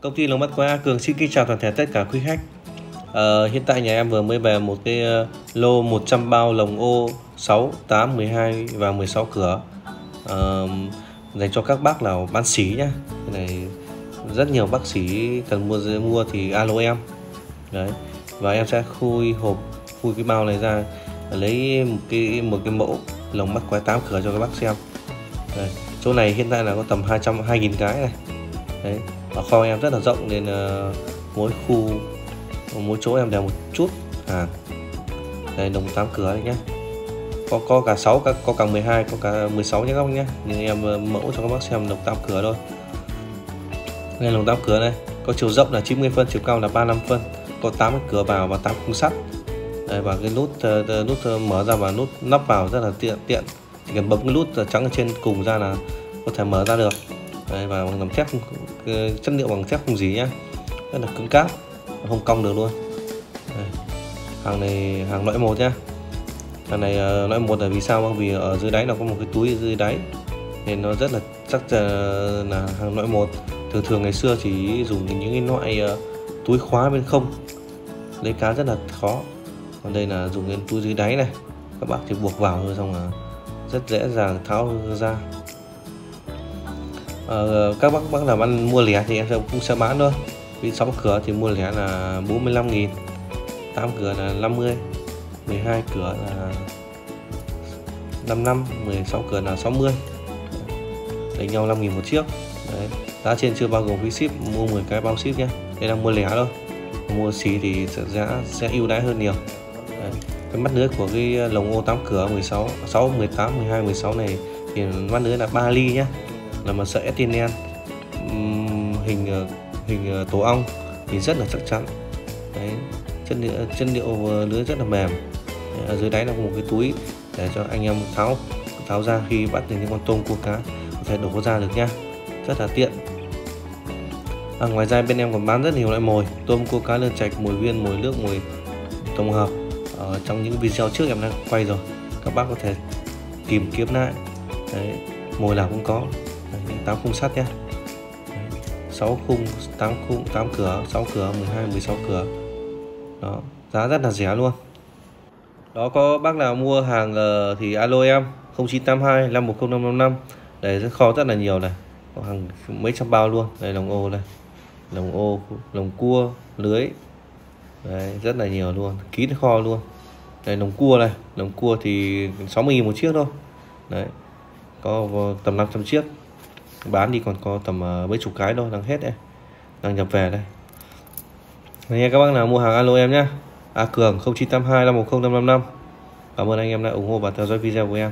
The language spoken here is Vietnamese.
Công ty lồng Mắt quái A Cường xin kính chào toàn thể tất cả quý khách. Ờ, hiện tại nhà em vừa mới về một cái ờ, lô 100 bao lồng ô 6, 8, 12 và 16 cửa ờ, dành cho các bác nào bán xỉ nhá. Cái này rất nhiều bác sĩ cần mua mua thì alo em. Đấy. Và em sẽ khui hộp khui cái bao này ra lấy một cái một cái mẫu lồng mắt quái 8 cửa cho các bác xem. Đấy. Chỗ này hiện tại là có tầm 200 2.000 cái này. Đấy và kho em rất là rộng nên uh, mỗi khu mỗi chỗ em đều một chút. Hàng đây đồng 8 cửa đấy nhé. Có có cả 6 các có cả 12 có cả 16 nhé các bác nhé. Nhưng em ờ, mẫu cho các bác xem đồng 8 cửa thôi. Đây lồng 8 cửa này có chiều rộng là 90 phân chiều cao là 35 phân. Có 8 cái cửa vào và 8 khung sắt. Đây và cái nút ờ, nút mở ra và nút nắp vào rất là tiện tiện. Chỉ cần bấm cái nút trắng ở trên cùng ra là có thể mở ra được. Đây, và bằng làm thép chất liệu bằng thép không gì nhá. Rất là cứng cáp không cong được luôn. Đây. hàng này hàng loại một nhá. Hàng này ờ, uh, loại một là vì sao? Vì ở dưới đáy nó có một cái túi dưới đáy. Nên nó rất là chắc ờ, là hàng loại một. Thường thường ngày xưa chỉ dùng những cái loại uh, túi khóa bên không. Lấy cá rất là khó. Còn đây là dùng cái túi dưới đáy này. Các bạn chỉ buộc vào thôi xong là rất dễ dàng tháo ra uh, các bác bác làm ăn mua lẻ thì em sẽ cũng sẽ bán thôi. Vì 6 cửa thì mua lẻ là 45 nghìn 8 cửa là 50 12 cửa là 55 16 cửa là 60 đánh nhau 5 nghìn một chiếc. Đấy. giá trên chưa bao gồm phí ship mua 10 cái bao ship nhé. Đây là mua lẻ thôi. Mua xí thì sẽ giá sẽ ưu đãi hơn nhiều. Đấy. cái mắt lưới của cái lồng ô 8 cửa 16 6 18 12 16 này thì mắt lưới là 3 ly nhé là một sợi ethylene hình ờ, hình ờ, tổ ong thì rất là chắc chắn. Đấy chất liệu chất liệu ờ, lưới rất là mềm. Ở dưới đáy là một cái túi để cho anh em tháo tháo ra khi bắt được những con tôm cua cá. Có thể đổ ra được nha. Rất là tiện. À, ngoài ra bên em còn bán rất nhiều loại mồi. Tôm cua cá lươn chạch mồi viên mồi nước mồi tổng hợp. Ở trong những video trước em đã quay rồi. Các bác có thể tìm kiếm lại. Đấy, mồi nào cũng có. 8 khung sắt nhé. 6 khung 8 khung 8 cửa 6 cửa 12 16 cửa. Đó, giá rất là rẻ luôn. Đó, có bác nào mua hàng ờ, thì alo em 0982 510555 để rất kho rất là nhiều này. Có hàng mấy trăm bao luôn. Đây, lồng ô này lồng ô, lồng cua, lưới. Đấy, rất là nhiều luôn. Kín kho luôn. Đây, lồng cua này. Lồng cua thì 60 000 một chiếc thôi. Đấy, có tầm 500 chiếc bán đi còn có tầm ờ, mấy chục cái thôi đang hết đây đang nhập về đây. Nghe các bác nào mua hàng alo em nhé A Cường 0982 510 555 Cảm ơn anh em đã ủng hộ và theo dõi video của em.